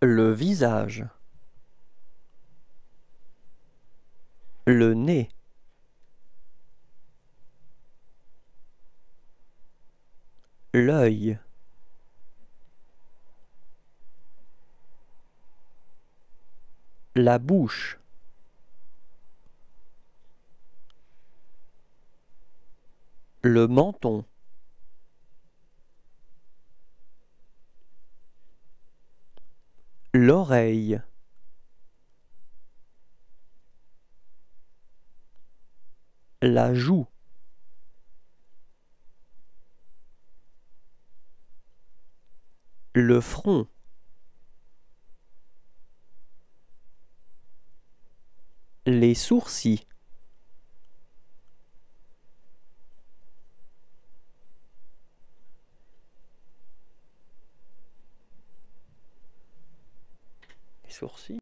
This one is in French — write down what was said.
Le visage. Le nez. L'œil. La bouche. Le menton. L'oreille. La joue. Le front. Les sourcils. Sourcils